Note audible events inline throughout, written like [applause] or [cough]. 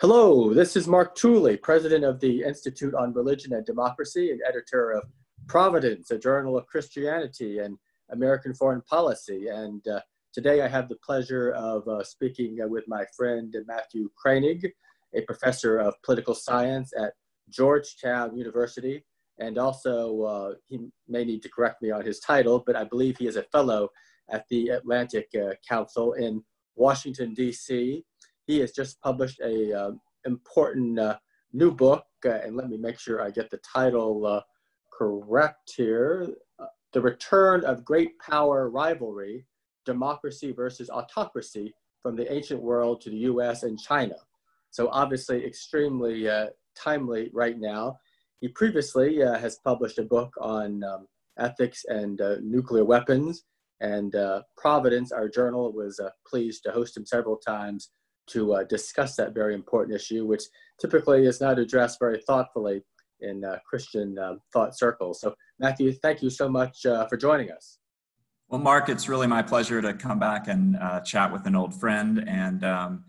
Hello, this is Mark Tooley, president of the Institute on Religion and Democracy and editor of Providence, a journal of Christianity and American foreign policy. And uh, today I have the pleasure of uh, speaking uh, with my friend Matthew Kroenig, a professor of political science at Georgetown University. And also, uh, he may need to correct me on his title, but I believe he is a fellow at the Atlantic uh, Council in Washington, D.C he has just published a uh, important uh, new book, uh, and let me make sure I get the title uh, correct here. Uh, the Return of Great Power Rivalry, Democracy versus Autocracy from the Ancient World to the US and China. So obviously extremely timely right now. He previously has published a book on um, ethics and nuclear weapons, and Providence, our journal, was pleased to host him several times to uh, discuss that very important issue, which typically is not addressed very thoughtfully in uh, Christian um, thought circles. So, Matthew, thank you so much uh, for joining us. Well, Mark, it's really my pleasure to come back and uh, chat with an old friend. And um,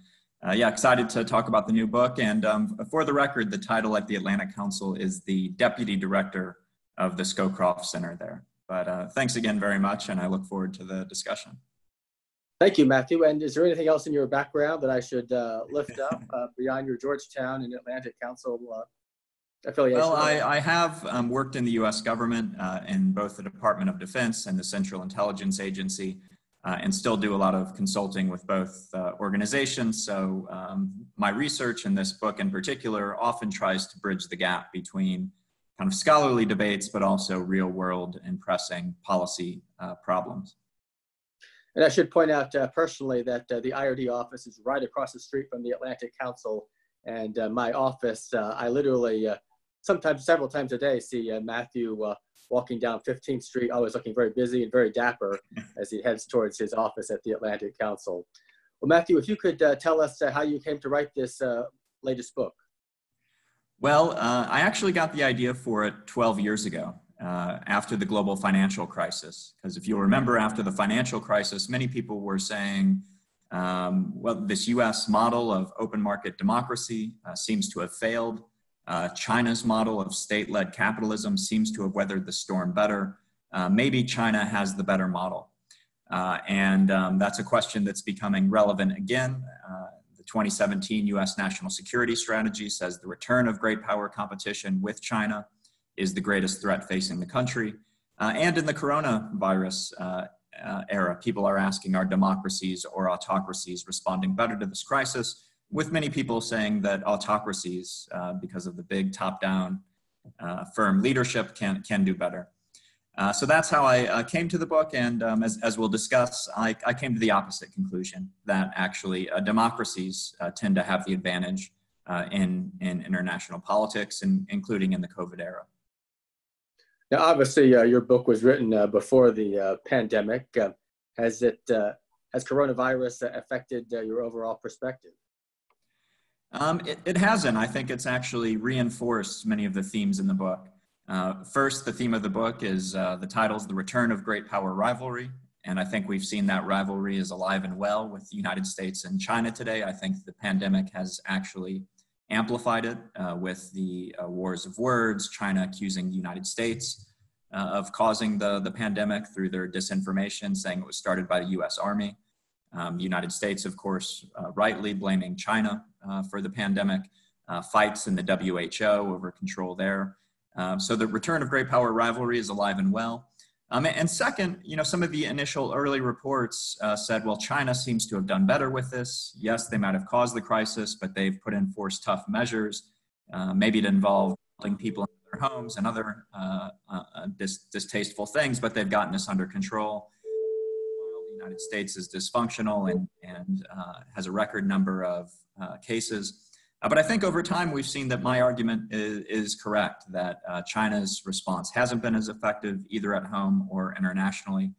uh, yeah, excited to talk about the new book. And um, for the record, the title at the Atlantic Council is the Deputy Director of the Scowcroft Center there. But uh, thanks again very much, and I look forward to the discussion. Thank you, Matthew. And is there anything else in your background that I should uh, [laughs] lift up uh, beyond your Georgetown and Atlantic Council uh, affiliation? Well, I, I have um, worked in the U.S. government uh, in both the Department of Defense and the Central Intelligence Agency, uh, and still do a lot of consulting with both uh, organizations. So um, my research in this book in particular often tries to bridge the gap between kind of scholarly debates, but also real world and pressing policy problems. And I should point out uh, personally that uh, the IRD office is right across the street from the Atlantic Council. And uh, my office, uh, I literally, uh, sometimes several times a day, see uh, Matthew walking down 15th Street, always looking very busy and very dapper [laughs] as he heads towards his office at the Atlantic Council. Well, Matthew, if you could tell us how you came to write this latest book. Well, I actually got the idea for it 12 years ago uh, after the global financial crisis. Because if you'll remember, after the financial crisis, many people were saying, um, well, this US model of open market democracy uh, seems to have failed. Uh, China's model of state led capitalism seems to have weathered the storm better. Uh, maybe China has the better model. Uh, and um, that's a question that's becoming relevant again. The 2017 US National Security Strategy says the return of great power competition with China is the greatest threat facing the country. Uh, and in the coronavirus uh, uh, era, people are asking are democracies or autocracies responding better to this crisis? With many people saying that autocracies, uh, because of the big top down uh, firm leadership, can, can do better. Uh, so that's how I came to the book. And um, as, as we'll discuss, I, I, came to the opposite conclusion that actually democracies tend to have the advantage in, in international politics, and including in the COVID era. Now, obviously, uh, your book was written uh, before the uh, pandemic. Uh, has it uh, has coronavirus affected your overall perspective? Um, it, it, hasn't. I think it's actually reinforced many of the themes in the book. first, the theme of the book is the title's "The Return of Great Power Rivalry," and I think we've seen that rivalry is alive and well with the United States and China today. I think the pandemic has actually amplified it uh, with the uh, wars of words, China accusing the United States uh, of causing the, the pandemic through their disinformation, saying it was started by the US Army. Um, the United States, of course, uh, rightly blaming China uh, for the pandemic, uh, fights in the WHO over control there. Um, so the return of great power rivalry is alive and well. Um, and second, you know, some of the initial early reports uh, said, well, China seems to have done better with this. Yes, they might have caused the crisis, but they've put in force tough measures. Uh, maybe it involved putting people in their homes and other uh, uh, dis- distasteful things, but they've gotten this under control. While the United States is dysfunctional and, and uh, has a record number of cases, uh, but I think over time we've seen that my argument is, is correct that uh, China's response hasn't been as effective either at home or internationally.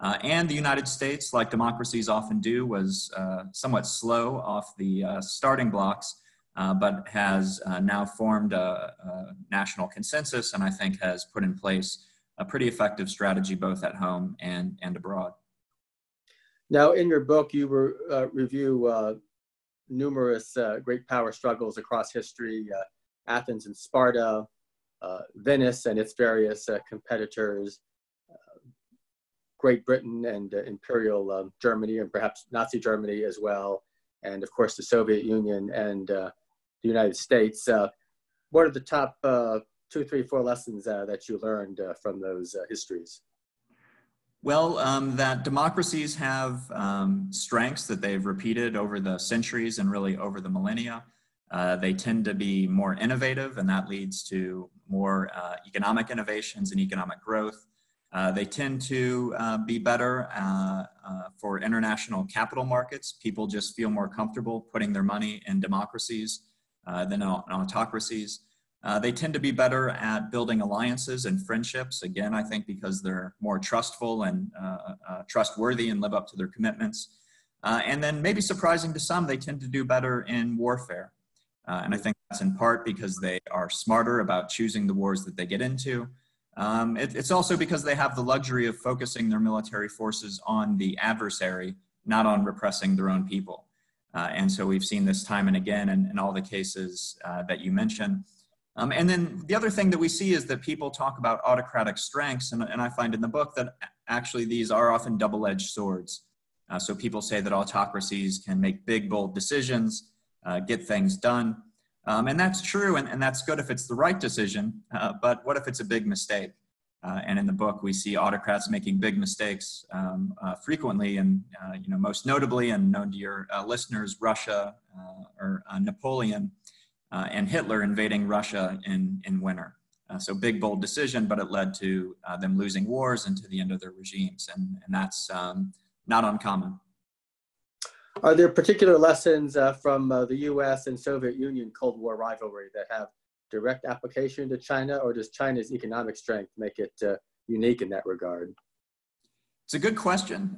Uh, and the United States, like democracies often do, was uh, somewhat slow off the uh, starting blocks, uh, but has now formed a, a, national consensus and I think has put in place a pretty effective strategy both at home and, and abroad. Now, in your book, you re- review numerous uh, great power struggles across history uh, Athens and Sparta, uh, Venice and its various uh, competitors, uh, Great Britain and uh, Imperial um, Germany, and perhaps Nazi Germany as well, and of course the Soviet Union and the United States. what are the top two, three, four lessons that you learned from those histories? Well, um, that democracies have um, strengths that they've repeated over the centuries and really over the millennia. Uh, they tend to be more innovative, and that leads to more uh, economic innovations and economic growth. Uh, they tend to uh, be better uh, uh, for international capital markets. People just feel more comfortable putting their money in democracies than autocracies. Uh, they tend to be better at building alliances and friendships. Again, I think because they're more trustful and uh, uh, trustworthy and live up to their commitments. Uh, and then, maybe surprising to some, they tend to do better in warfare. Uh, and I think that's in part because they are smarter about choosing the wars that they get into. Um, it, it's also because they have the luxury of focusing their military forces on the adversary, not on repressing their own people. Uh, and so we've seen this time and again in, in all the cases that you mentioned. Um, and then the other thing that we see is that people talk about autocratic strengths, and, and I find in the book that actually these are often double edged swords. Uh, so people say that autocracies can make big, bold decisions, uh, get things done. Um, and that's true, and, and that's good if it's the right decision, uh, but what if it's a big mistake? Uh, and in the book, we see autocrats making big mistakes um, uh, frequently, and uh, you know most notably, and known to your listeners, Russia or Napoleon uh, and Hitler invading Russia in, in winter. Uh, so big, bold decision, but it led to uh, them losing wars and to the end of their regimes. And, and that's um, not uncommon. Are there particular lessons uh, from uh, the US and Soviet Union Cold War rivalry that have direct application to China, or does China's economic strength make it uh, unique in that regard? It's a good question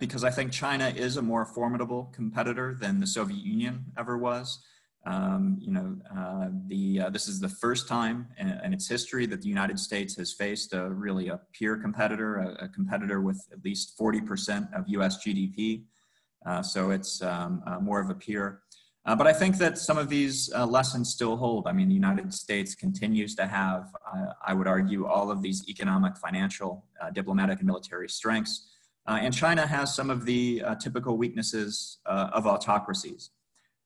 because I think China is a more formidable competitor than the Soviet Union ever was. Um, you know, uh, the uh, this is the first time in, in, its history that the United States has faced a really a peer competitor, a, a competitor with at least 40% of U.S. GDP. Uh, so it's um, uh, more of a peer. Uh, but I think that some of these uh, lessons still hold. I mean, the United States continues to have, I would argue, all of these economic, financial, diplomatic, and military strengths. and China has some of the typical weaknesses of autocracies.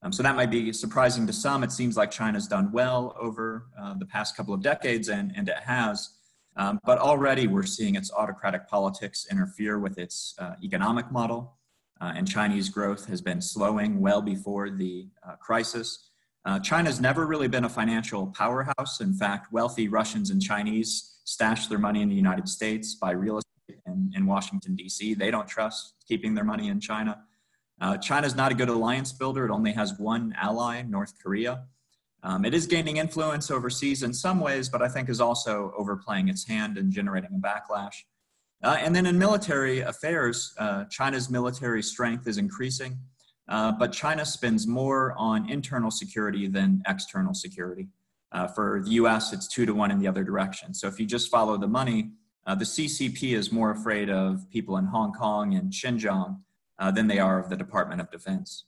Um, so that might be surprising to some. It seems like China's done well over uh, the past couple of decades, and, and it has. Um, but already we're seeing its autocratic politics interfere with its uh, economic model, uh, and Chinese growth has been slowing well before the uh, crisis. Uh, China's never really been a financial powerhouse. In fact, wealthy Russians and Chinese stash their money in the United States, buy real estate in, in Washington, D.C. They don't trust keeping their money in China. Uh, China is not a good alliance builder. It only has one ally, North Korea. Um, it is gaining influence overseas in some ways, but I think is also overplaying its hand and generating a backlash. Uh, and then in military affairs, uh, China's military strength is increasing, uh, but China spends more on internal security than external security. Uh, for the US, it's two to one in the other direction. So if you just follow the money, uh, the CCP is more afraid of people in Hong Kong and Xinjiang uh, than they are of the Department of Defense.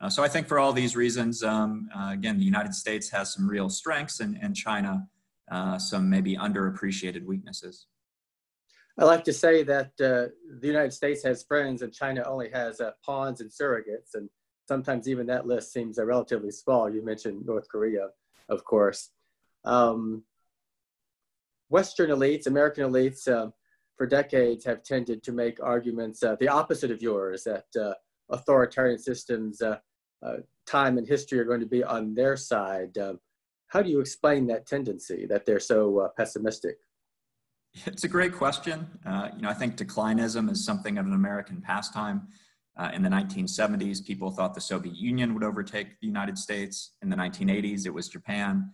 Uh, so I think for all these reasons, um, uh, again, the United States has some real strengths and, and China uh, some maybe underappreciated weaknesses. I like to say that uh, the United States has friends and China only has pawns and surrogates. And sometimes even that list seems relatively small. You mentioned North Korea, of course. Um, Western elites, American elites, for decades have tended to make arguments uh, the opposite of yours that uh, authoritarian systems, uh, uh, time and history are going to be on their side. Um, how do you explain that tendency that they're so uh, pessimistic? It's a great question. you know, I think declinism is something of an American pastime. in the 1970s, people thought the Soviet Union would overtake the United States. In the 1980s, it was Japan.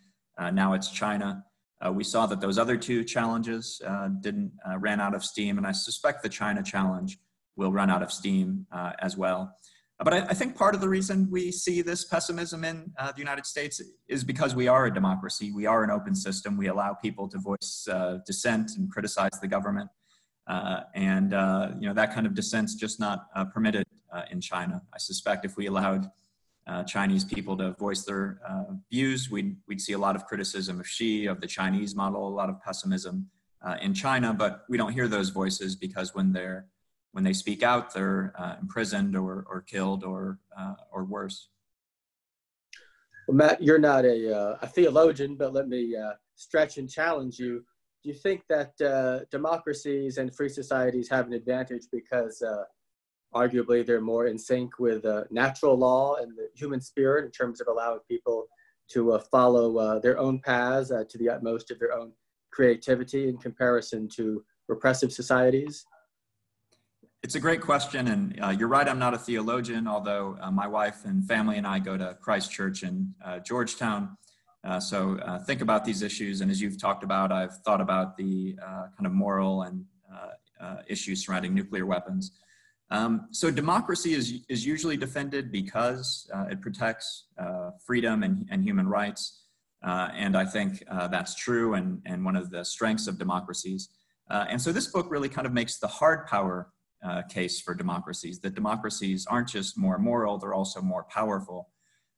now it's China. Uh, we saw that those other two challenges uh, didn't uh, ran out of steam, and I suspect the China challenge will run out of steam uh, as well. But I, I, think part of the reason we see this pessimism in uh, the United States is because we are a democracy. We are an open system. We allow people to voice uh, dissent and criticize the government, and you know that kind of dissent's just not permitted in China. I suspect if we allowed uh, Chinese people to voice their uh, views. We'd, we'd see a lot of criticism of Xi, of the Chinese model, a lot of pessimism uh, in China, but we don't hear those voices because when they're when they speak out, they're uh, imprisoned or, or killed or, uh, or worse. Well, Matt, you're not a, uh, a theologian, but let me stretch and challenge you. Do you think that democracies and free societies have an advantage because arguably they're more in sync with uh, natural law and the human spirit in terms of allowing people to uh, follow uh, their own paths uh, to the utmost of their own creativity in comparison to repressive societies? It's a great question, and uh, you're right. I'm not a theologian, although uh, my wife and family and I go to Christ Church in Georgetown. so think about these issues, and as you've talked about, I've thought about the kind of moral and issues surrounding nuclear weapons. Um, so democracy is, is usually defended because uh, it protects uh, freedom and, and human rights. Uh, and I think uh, that's true and, and one of the strengths of democracies. Uh, and so this book really kind of makes the hard power uh, case for democracies, that democracies aren't just more moral, they're also more powerful.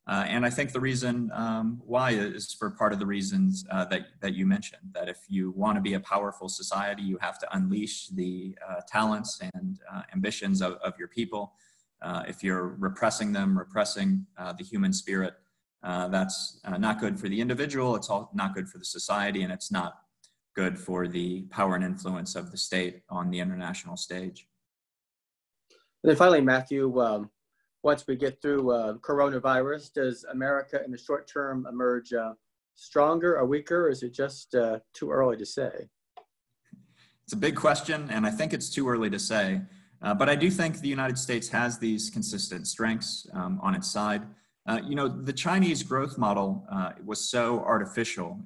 Uh, and I think the reason um, why is for part of the reasons uh, that, that you mentioned, that if you want to be a powerful society, you have to unleash the uh, talents and uh, ambitions of, of your people. Uh, if you're repressing them, repressing uh, the human spirit, that's not good for the individual, it's all not good for the society, and it's not good for the power and influence of the state on the international stage. And then finally, Matthew, um, once we get through uh, coronavirus, does America in the short term emerge uh, stronger or weaker, or is it just uh, too early to say? It's a big question, and I think it's too early to say. Uh, but I do think the United States has these consistent strengths um, on its side. Uh, you know, the Chinese growth model uh, was so artificial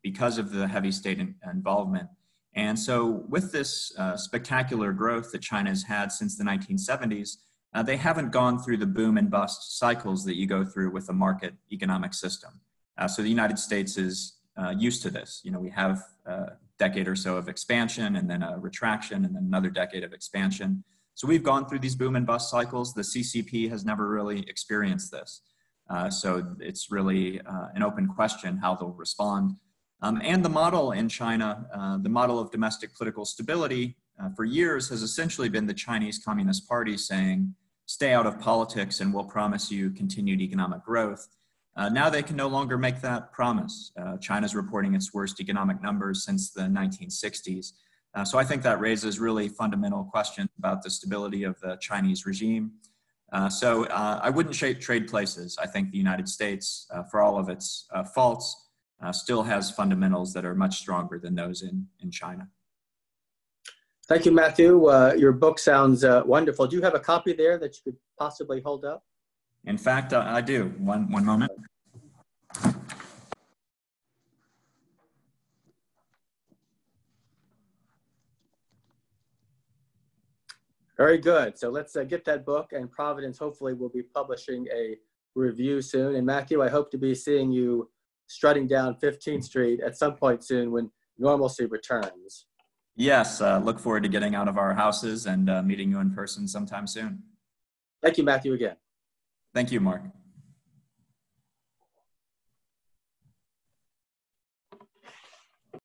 because of the heavy state in involvement. And so, with this spectacular growth that China has had since the 1970s, uh, they haven't gone through the boom and bust cycles that you go through with a market economic system. Uh, so the United States is uh, used to this. You know, we have a decade or so of expansion and then a retraction and then another decade of expansion. So we've gone through these boom and bust cycles. The CCP has never really experienced this. Uh, so it's really uh, an open question how they'll respond. Um, and the model in China, uh, the model of domestic political stability, for years has essentially been the Chinese Communist Party saying, stay out of politics and we'll promise you continued economic growth. Uh, now they can no longer make that promise. Uh, China's reporting its worst economic numbers since the 1960s. Uh, so I think that raises really fundamental questions about the stability of the Chinese regime. Uh, so uh, I wouldn't trade places. I think the United States, uh, for all of its faults, still has fundamentals that are much stronger than those in, in China. Thank you, Matthew. Uh, your book sounds uh, wonderful. Do you have a copy there that you could possibly hold up? In fact, uh, I do. One, one moment. Very good. So let's uh, get that book, and Providence hopefully will be publishing a review soon. And Matthew, I hope to be seeing you strutting down 15th Street at some point soon when normalcy returns. Yes, uh, look forward to getting out of our houses and uh, meeting you in person sometime soon. Thank you, Matthew, again. Thank you, Mark.